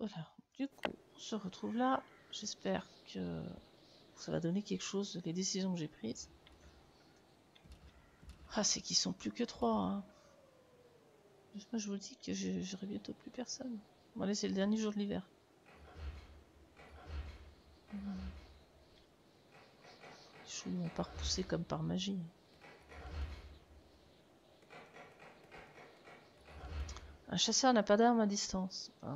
Voilà, du coup, on se retrouve là. J'espère que ça va donner quelque chose, les décisions que j'ai prises. Ah, c'est qu'ils sont plus que trois. Hein. Moi, je vous dis que j'aurai bientôt plus personne. Bon, allez, c'est le dernier jour de l'hiver. Les choux vont pas repousser comme par magie. Un chasseur n'a pas d'arme à distance. Euh,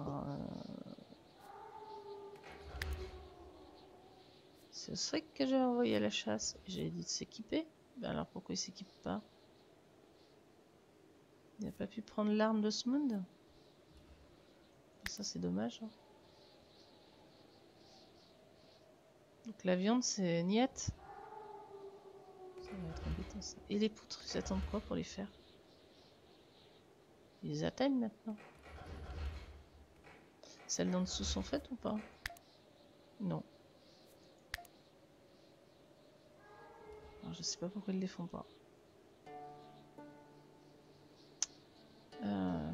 c'est ce que j'ai envoyé à la chasse. J'ai dit de s'équiper. Ben alors pourquoi il s'équipe pas? Il n'a pas pu prendre l'arme de Smund Ça c'est dommage. Hein. Donc la viande c'est niette. Ça va être ça. Et les poutres, ils attendent quoi pour les faire? Ils les atteignent maintenant. Celles d'en dessous sont faites ou pas? Non. Je sais pas pourquoi ils les font pas. Euh...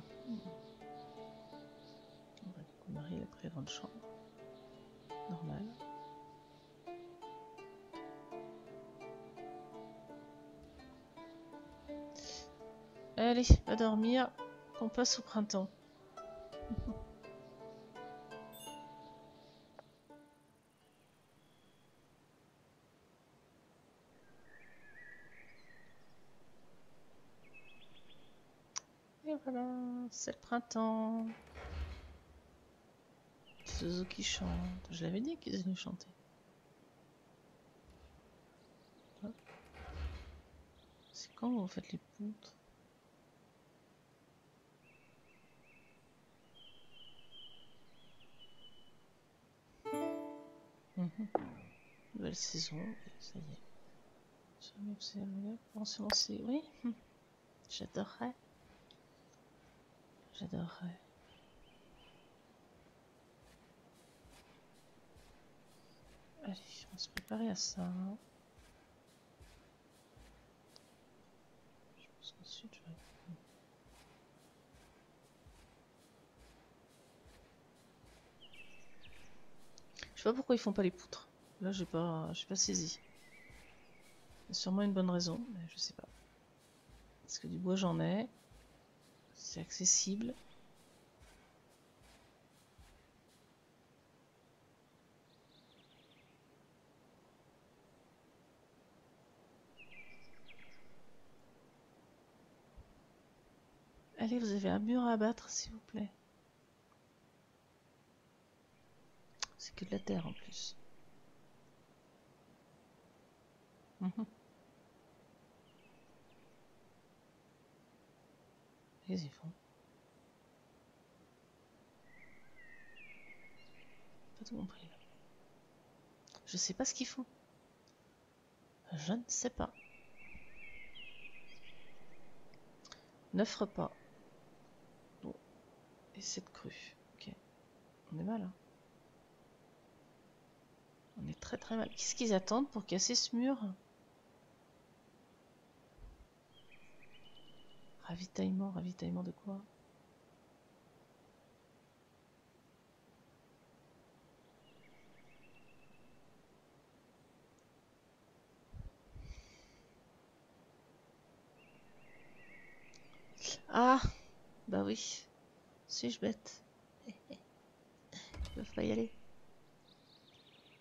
Marie a pris la grande chambre. Normal. Allez, va dormir. On passe au printemps. C'est le printemps. Qui chantent. Je l'avais dit qu'ils allaient chanter. C'est quand vous faites les poutres? Mhm. Nouvelle saison, ça y est. Jamais observé. Oui, j'adorerais. J'adorerais. Allez, on se préparer à ça. Je pense qu'ensuite je vais... Je sais pas pourquoi ils font pas les poutres. Là, j'ai pas, j'ai pas saisi. Il y a sûrement une bonne raison, mais je sais pas. Parce que du bois j'en ai. Accessible. Allez, vous avez un mur à abattre, s'il vous plaît. C'est que de la terre en plus. Mhm. Qu'est-ce qu'ils font? Pas tout compris. Je sais pas ce qu'ils font. Je ne sais pas. Neuf repas. Bon. Et cette crue. Ok. On est mal, hein. On est très très mal. Qu'est-ce qu'ils attendent pour casser ce mur? Ravitaillement, ravitaillement de quoi? Ah Bah oui. Suis-je bête? Ils peuvent pas y aller.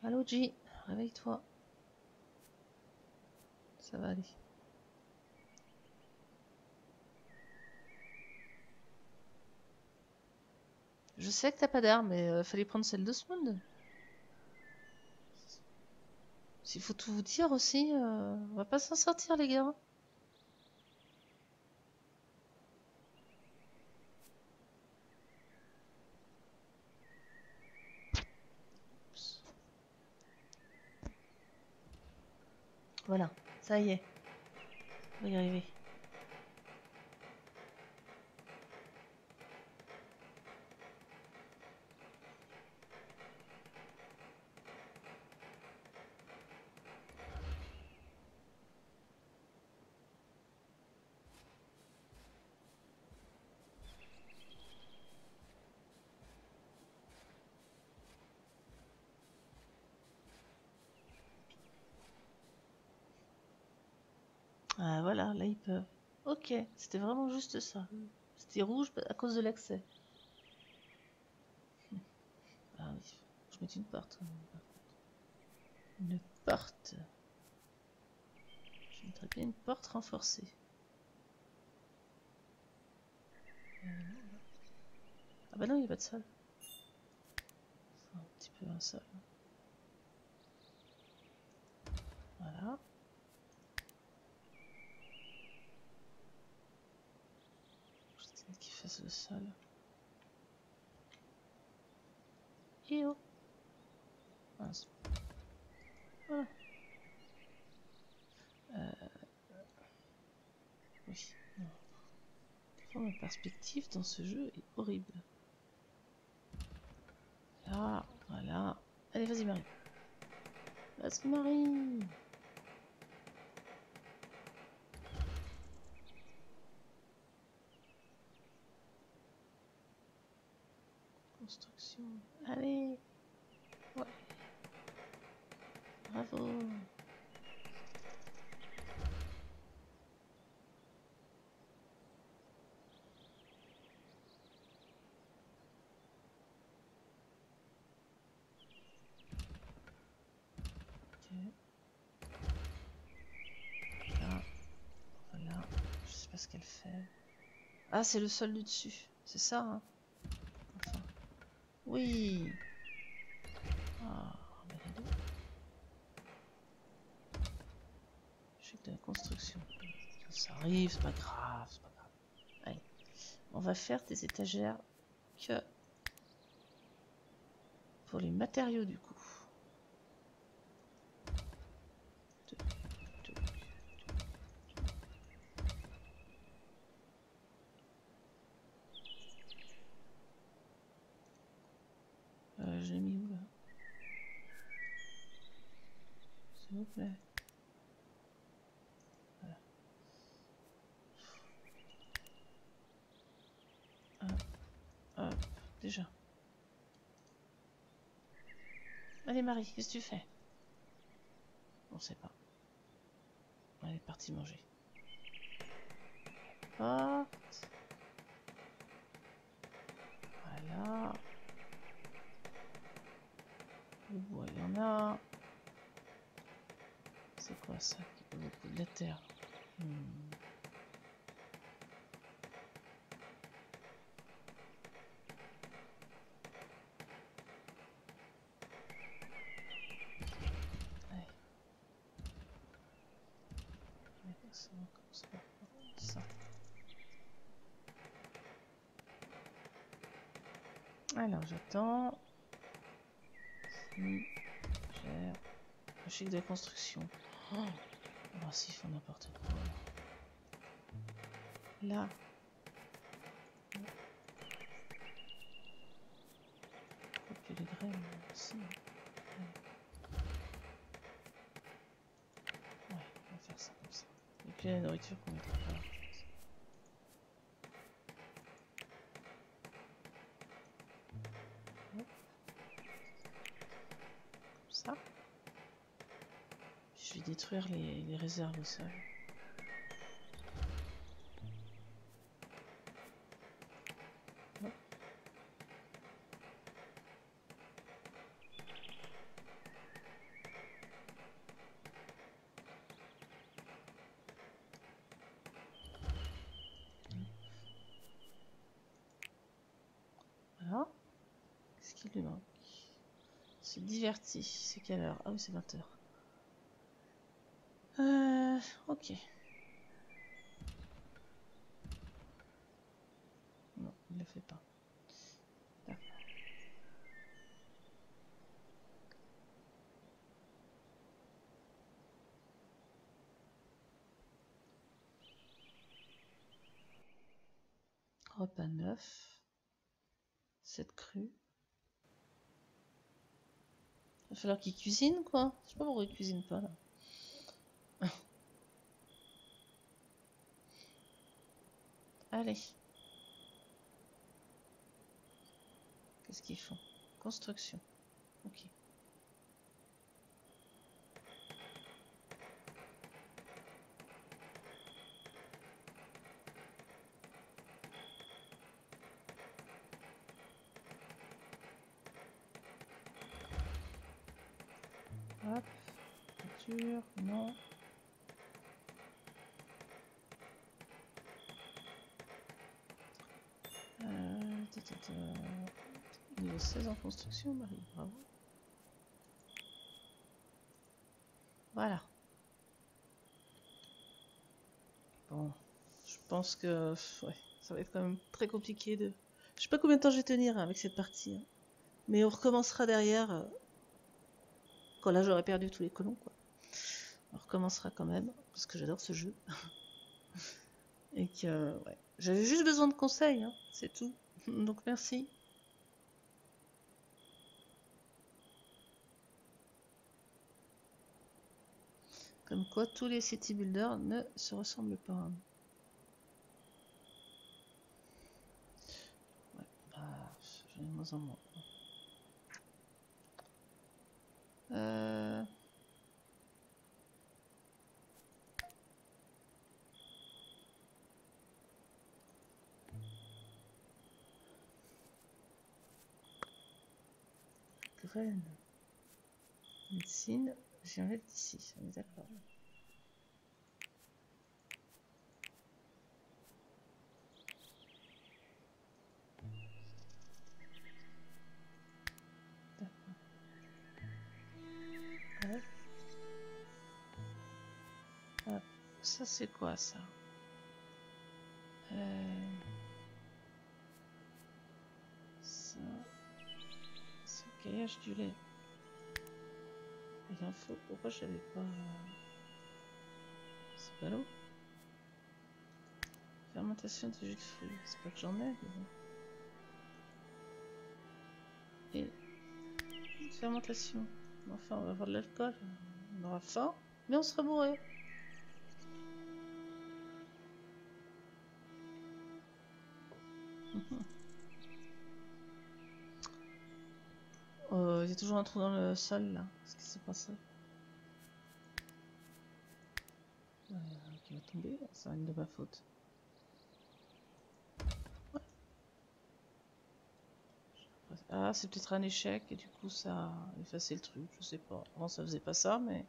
Allô G, réveille-toi. Ça va aller. Je sais que t'as pas d'arme, mais euh, fallait prendre celle de Smond. S'il faut tout vous dire aussi, euh, on va pas s'en sortir les gars. Voilà, ça y est. On va y arriver. Ah voilà, là ils peuvent. Ok, c'était vraiment juste ça. C'était rouge à cause de l'accès. Ah oui, je mets une porte. Une porte. Je mettrais bien une porte renforcée. Ah bah non, il n'y a pas de sol. un petit peu un sol. Voilà. Le sol. Et oh voilà. Euh... Oui. La perspective dans ce jeu est horrible. Là, voilà. Allez, vas-y, Marie. Vas-y, Marie. Construction. Allez. Ouais. Bravo. Qu'elle fait. Ah, c'est le sol du dessus. C'est ça, hein. Oui Ah, Je de la construction. Ça arrive, c'est pas grave, c'est pas grave. Allez, on va faire des étagères que pour les matériaux du coup. Déjà. Allez Marie, qu'est-ce que tu fais? On sait pas. Elle est partie manger. Voilà. Le bois, il y en a. C'est quoi ça terre hmm. Alors j'attends. Gère. Le chic de construction. Oh, oh s'ils font n'importe quoi. Là. Copier les graines aussi. Ouais, on va faire ça comme ça. Et puis la nourriture qu'on mettra pas là. Les, réserves. Voilà. Qu'est-ce qu'il lui manque Se divertit. C'est quelle heure? Ah oui, c'est 20 heures. Ok. Non, il le fait pas. Repas neuf. Cette crue. Il va falloir qu'il cuisine quoi. Je sais pas pourquoi il cuisine pas là. Allez. Qu'est-ce qu'ils font? Construction. Ok. Hop. Culture, non. Ta. Niveau 16 en construction, Marie, bravo. Voilà. Bon, je pense que ça va être quand même très compliqué de... Je sais pas combien de temps je vais tenir hein, avec cette partie. hein. Mais on recommencera derrière. euh, Quand là j'aurai perdu tous les colons, quoi. On recommencera quand même, parce que j'adore ce jeu. Et que, ouais. J'avais juste besoin de conseils, hein, c'est tout. Donc merci. Comme quoi tous les city builders ne se ressemblent pas. Ouais, bah, j'en ai moins en moins. Euh... Graines. Médecine, j'enlève d'ici, on est d'accord. Ça c'est quoi ça? Euh, Ça, c'est le caillage du lait. Pourquoi je l'avais pas... euh, C'est pas l'eau Fermentation de jus de fruits. C'est pas que j'en ai, bon. Et... Fermentation. Enfin, on va avoir de l'alcool. On aura faim, mais on sera bourré. Toujours un trou dans le sol là. Qu'est-ce qui s'est passé Euh, Qui va tomber Ça être de ma faute. Ah, c'est peut-être un échec et du coup ça a effacé le truc. Je sais pas. Avant ça faisait pas ça, mais.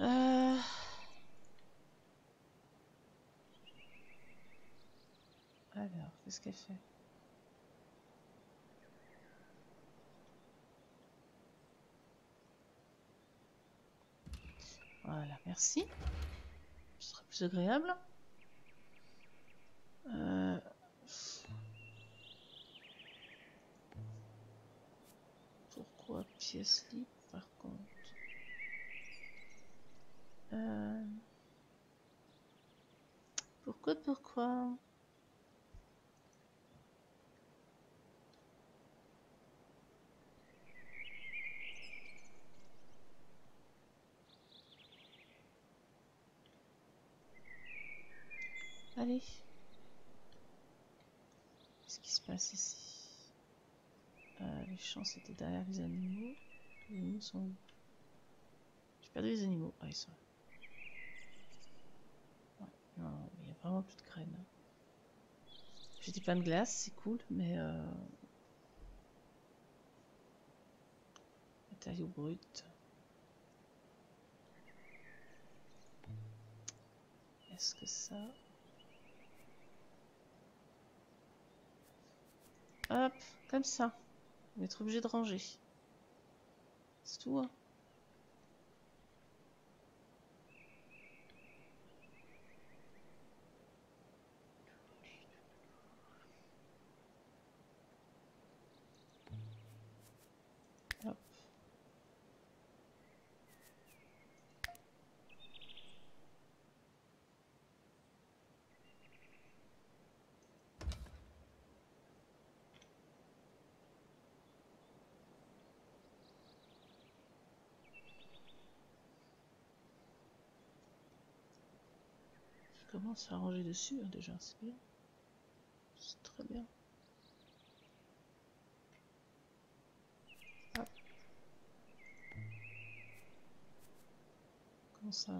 Euh... Alors, qu'est-ce qu'elle fait? Voilà, merci. Ce sera plus agréable. Euh, Pourquoi pièce libre par contre? Euh, Pourquoi, pourquoi? Allez. Qu'est-ce qui se passe ici? Euh, Les champs c'était derrière les animaux. Les animaux sont où? J'ai perdu les animaux. Ah, ils sont là. Ouais, non, il y a vraiment plus de graines. J'ai des pains de glace, c'est cool, mais euh... matériaux bruts. Est-ce que ça... Hop, comme ça. On va être obligé de ranger. C'est tout. Hein. Hop. Je commence à ranger dessus hein, déjà, c'est bien. C'est très bien. Hop. Comment ça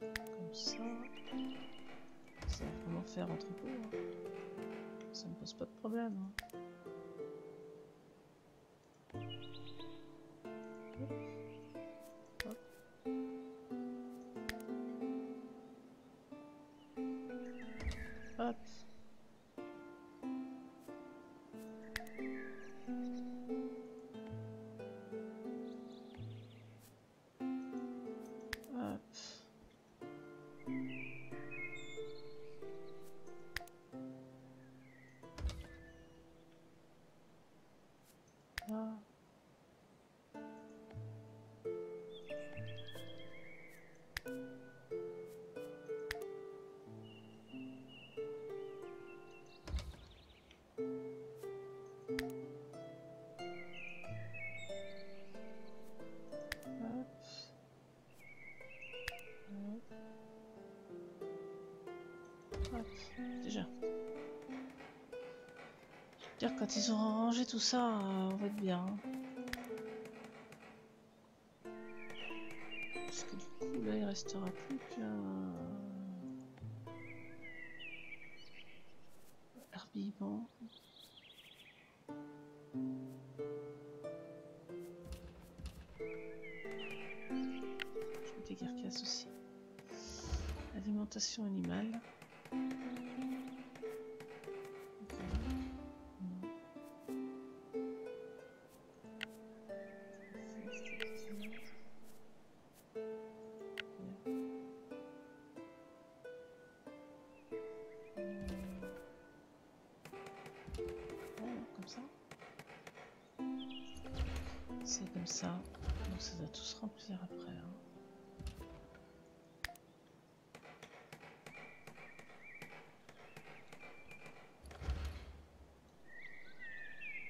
Comme ça. Ça va faire entrepôt. hein? Pose pas de problème. hein. Quand ils auront rangé tout ça, euh, on va être bien. Parce que du coup, là, il restera plus qu'un... Je mets des carcasses aussi. Alimentation animale. Ça. Donc ça doit tout se remplir après. hein.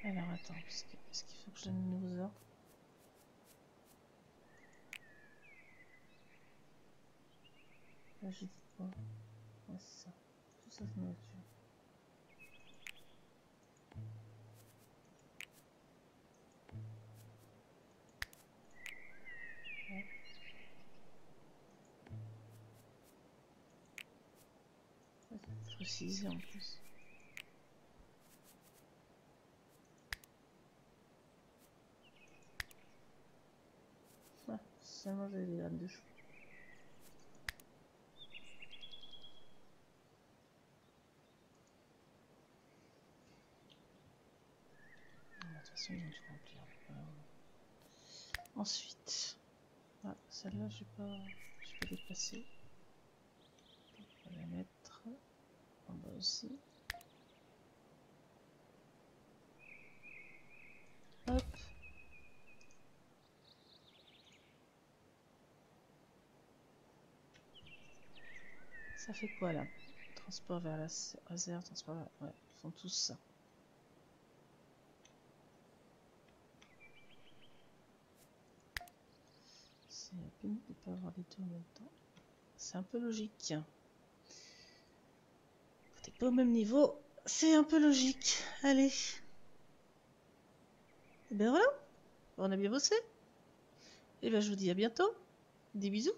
Alors attends, est-ce qu'il faut que je donne ordres Là j'ai dit quoi? Ouais c'est ça. Tout ça c'est nourriture. Ouais. Précisé en plus. Ah, seulement j'avais des graines de chou. Ah, De toute façon, vont tout remplir. Ensuite, ah, celle-là, je vais pas, je vais pas déplacer. On va la mettre en bas aussi. Hop. Ça fait quoi là? Transport vers la réserve, transport vers... Ouais, ils font tous ça. C'est peine de pas avoir les deux en même temps. C'est un peu logique. Au même niveau, c'est un peu logique. Allez. Et ben voilà, on a bien bossé. Et ben je vous dis à bientôt. Des bisous.